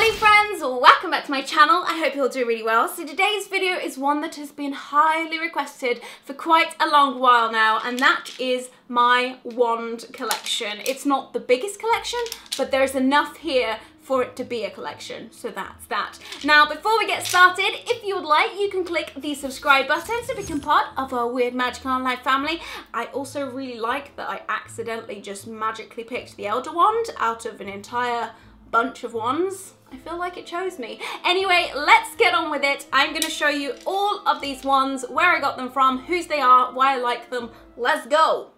Hello friends, welcome back to my channel. I hope you're do really well. So today's video is one that has been highly requested for quite a long while now and that is my wand collection. It's not the biggest collection, but there's enough here for it to be a collection. So that's that. Now, before we get started, if you would like, you can click the subscribe button to become part of our Weird Magic Online family. I also really like that I accidentally just magically picked the Elder Wand out of an entire bunch of wands. I feel like it chose me. Anyway, let's get on with it. I'm gonna show you all of these wands, where I got them from, whose they are, why I like them. Let's go.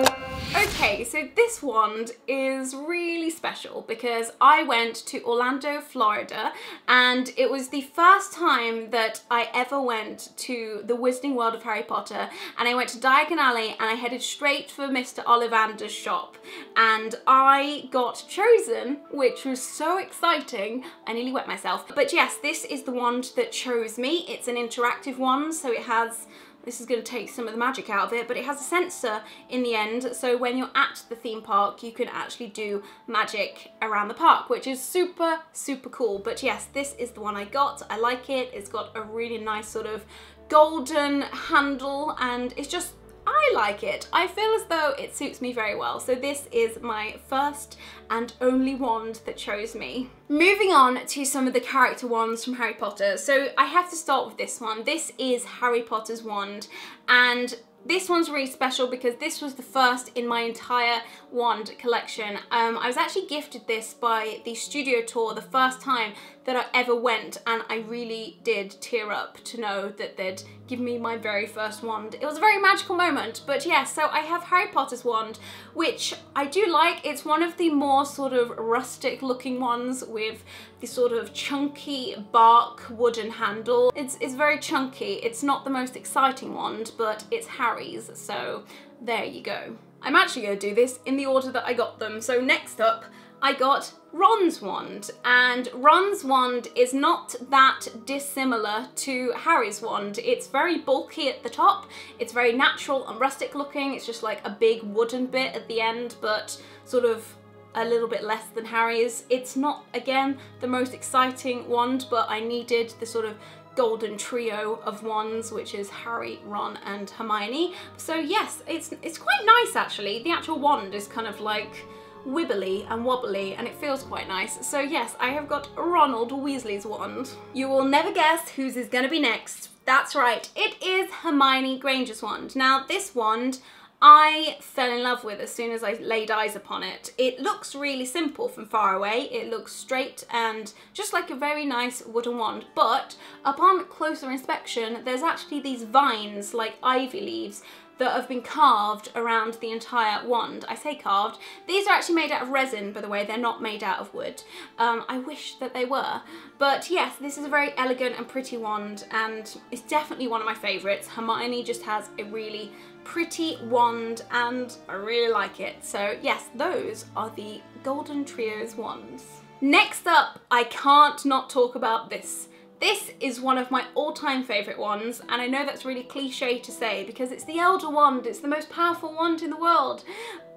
Okay, so this wand is really special because I went to Orlando, Florida, and it was the first time that I ever went to the Wizarding World of Harry Potter, and I went to Diagon Alley and I headed straight for Mr. Ollivander's shop, and I got chosen, which was so exciting. I nearly wet myself. But yes, this is the wand that chose me. It's an interactive wand, so it has this is going to take some of the magic out of it, but it has a sensor in the end, so when you're at the theme park, you can actually do magic around the park, which is super, super cool. But yes, this is the one I got. I like it. It's got a really nice sort of golden handle, and it's just I like it. I feel as though it suits me very well. So this is my first and only wand that chose me. Moving on to some of the character wands from Harry Potter. So I have to start with this one. This is Harry Potter's wand and this one's really special because this was the first in my entire wand collection. Um, I was actually gifted this by the studio tour the first time that I ever went and I really did tear up to know that they'd give me my very first wand. It was a very magical moment, but yeah, so I have Harry Potter's wand, which I do like. It's one of the more sort of rustic looking ones with the sort of chunky bark wooden handle. It's, it's very chunky. It's not the most exciting wand, but it's Harry's, so there you go. I'm actually going to do this in the order that I got them. So next up, I got Ron's wand and Ron's wand is not that dissimilar to Harry's wand. It's very bulky at the top, it's very natural and rustic looking, it's just like a big wooden bit at the end but sort of a little bit less than Harry's. It's not, again, the most exciting wand but I needed the sort of golden trio of wands, which is Harry, Ron and Hermione. So yes, it's, it's quite nice actually. The actual wand is kind of like wibbly and wobbly and it feels quite nice. So yes, I have got Ronald Weasley's wand. You will never guess whose is gonna be next. That's right, it is Hermione Granger's wand. Now this wand I fell in love with as soon as I laid eyes upon it. It looks really simple from far away. It looks straight and just like a very nice wooden wand, but upon closer inspection, there's actually these vines like ivy leaves that have been carved around the entire wand. I say carved. These are actually made out of resin, by the way. They're not made out of wood. Um, I wish that they were. But yes, this is a very elegant and pretty wand, and it's definitely one of my favourites. Hermione just has a really pretty wand, and I really like it. So yes, those are the Golden Trio's wands. Next up, I can't not talk about this. This is one of my all-time favourite ones, and I know that's really cliche to say because it's the Elder Wand, it's the most powerful wand in the world.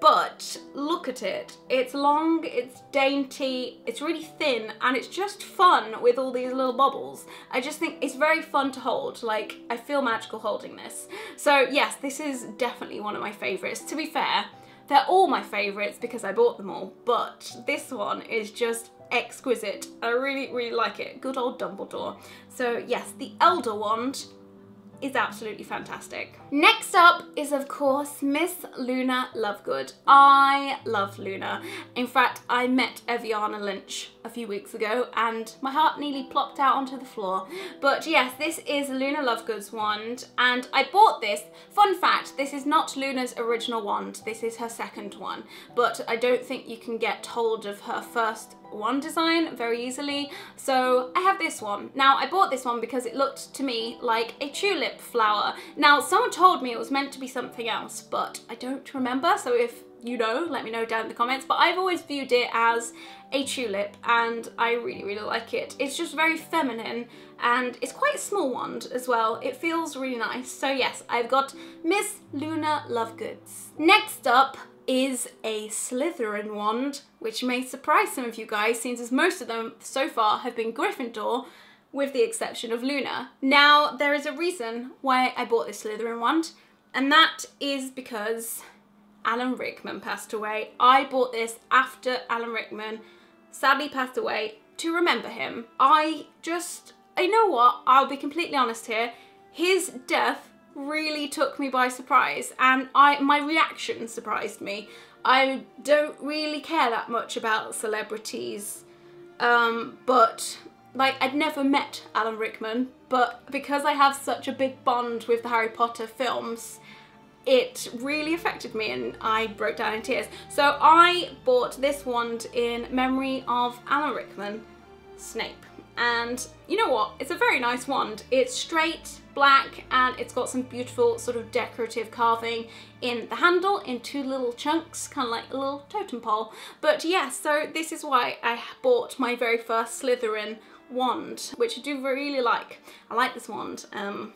But look at it. It's long, it's dainty, it's really thin, and it's just fun with all these little bubbles. I just think it's very fun to hold. Like, I feel magical holding this. So yes, this is definitely one of my favourites. To be fair, they're all my favourites because I bought them all, but this one is just exquisite. I really, really like it. Good old Dumbledore. So yes, the Elder Wand is absolutely fantastic. Next up is of course Miss Luna Lovegood. I love Luna. In fact, I met Evanna Lynch a few weeks ago and my heart nearly plopped out onto the floor. But yes, this is Luna Lovegood's wand and I bought this. Fun fact, this is not Luna's original wand. This is her second one. But I don't think you can get hold of her first one design very easily. So I have this one. Now I bought this one because it looked to me like a tulip flower. Now someone told me it was meant to be something else, but I don't remember. So if you know, let me know down in the comments. But I've always viewed it as a tulip and I really, really like it. It's just very feminine and it's quite a small wand as well. It feels really nice. So yes, I've got Miss Luna Lovegoods. Next up, is a Slytherin wand, which may surprise some of you guys since most of them so far have been Gryffindor, with the exception of Luna. Now, there is a reason why I bought this Slytherin wand, and that is because Alan Rickman passed away. I bought this after Alan Rickman sadly passed away to remember him. I just, I know what, I'll be completely honest here, his death really took me by surprise and I my reaction surprised me. I don't really care that much about celebrities, um, but like I'd never met Alan Rickman, but because I have such a big bond with the Harry Potter films, it really affected me and I broke down in tears. So I bought this wand in memory of Alan Rickman, Snape. And you know what? It's a very nice wand. It's straight, black, and it's got some beautiful sort of decorative carving in the handle in two little chunks, kind of like a little totem pole. But yeah, so this is why I bought my very first Slytherin wand, which I do really like. I like this wand. Um,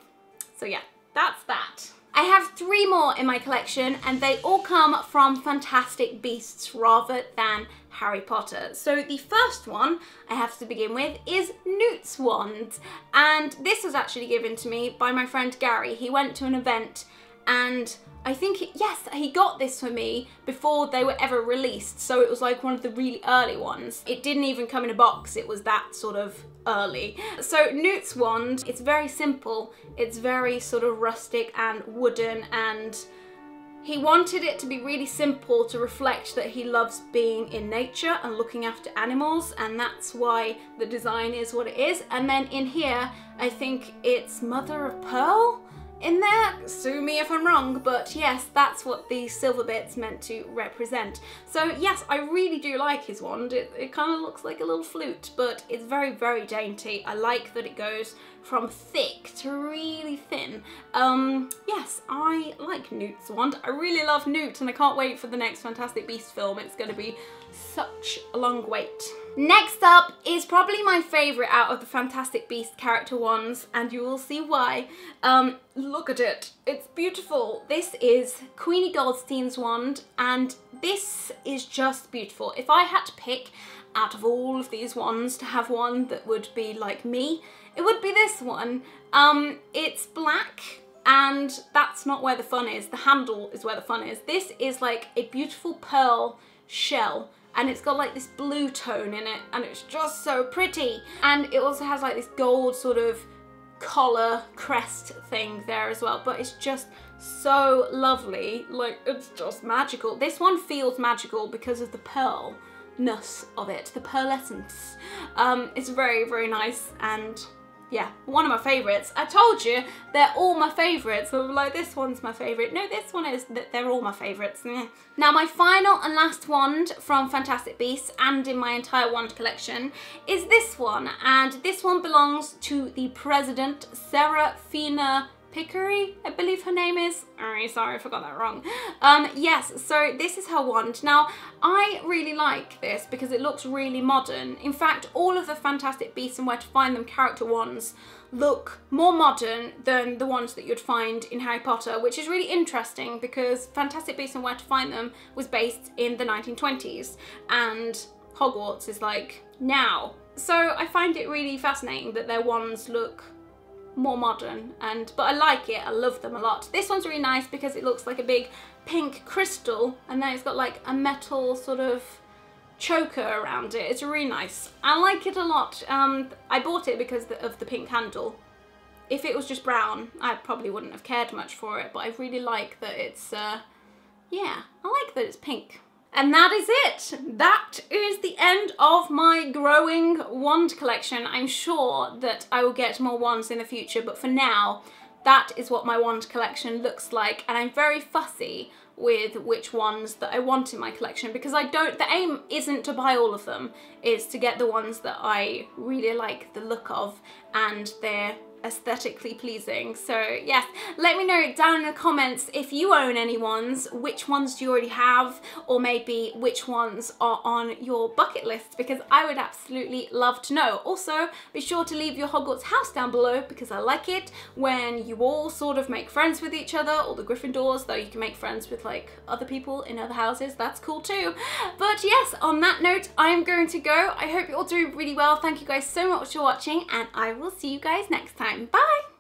so yeah, that's that. I have three more in my collection and they all come from Fantastic Beasts rather than Harry Potter. So the first one I have to begin with is Newt's Wand and this was actually given to me by my friend Gary. He went to an event and I think, yes, he got this for me before they were ever released. So it was like one of the really early ones. It didn't even come in a box. It was that sort of early. So Newt's wand, it's very simple. It's very sort of rustic and wooden and he wanted it to be really simple to reflect that he loves being in nature and looking after animals and that's why the design is what it is. And then in here, I think it's mother of pearl? In there. Sue me if I'm wrong, but yes, that's what the silver bit's meant to represent. So yes, I really do like his wand. It, it kind of looks like a little flute, but it's very, very dainty. I like that it goes from thick to really thin. Um, yes, I like Newt's wand. I really love Newt and I can't wait for the next Fantastic Beasts film. It's going to be such a long wait. Next up is probably my favourite out of the Fantastic Beast character ones, and you will see why. Um, look at it. It's beautiful. This is Queenie Goldstein's wand, and this is just beautiful. If I had to pick out of all of these wands to have one that would be like me, it would be this one. Um, it's black, and that's not where the fun is. The handle is where the fun is. This is like a beautiful pearl shell and it's got like this blue tone in it and it's just so pretty. And it also has like this gold sort of collar crest thing there as well, but it's just so lovely. Like, it's just magical. This one feels magical because of the pearlness of it, the pearlescence. Um, it's very, very nice and yeah, one of my favourites. I told you, they're all my favourites. Like, this one's my favourite. No, this one is, that they're all my favourites. Now, my final and last wand from Fantastic Beasts and in my entire wand collection is this one. And this one belongs to the President, Seraphina Picquery, I believe her name is. Oh, sorry, I forgot that wrong. Um, yes, so this is her wand. Now, I really like this because it looks really modern. In fact, all of the Fantastic Beasts and Where to Find Them character wands look more modern than the ones that you'd find in Harry Potter, which is really interesting because Fantastic Beasts and Where to Find Them was based in the 1920s and Hogwarts is like now. So I find it really fascinating that their wands look more modern and but I like it I love them a lot. This one's really nice because it looks like a big pink crystal and then it's got like a metal sort of choker around it. It's really nice. I like it a lot. Um I bought it because of the pink handle. If it was just brown I probably wouldn't have cared much for it but I really like that it's uh yeah I like that it's pink and that is it. That is the end of my growing wand collection. I'm sure that I will get more wands in the future, but for now, that is what my wand collection looks like. And I'm very fussy with which ones that I want in my collection because I don't, the aim isn't to buy all of them, it's to get the ones that I really like the look of and they're aesthetically pleasing. So yes, let me know down in the comments if you own any ones, which ones do you already have, or maybe which ones are on your bucket list because I would absolutely love to know. Also, be sure to leave your Hogwarts house down below because I like it when you all sort of make friends with each other, all the Gryffindors, though you can make friends with like other people in other houses, that's cool too. But yes, on that note, I'm going to go. I hope you're all doing really well. Thank you guys so much for watching and I will see you guys next time. Bye!